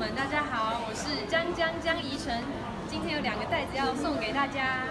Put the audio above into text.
大家好我是江江江怡晨今天有两个袋子要送给大家。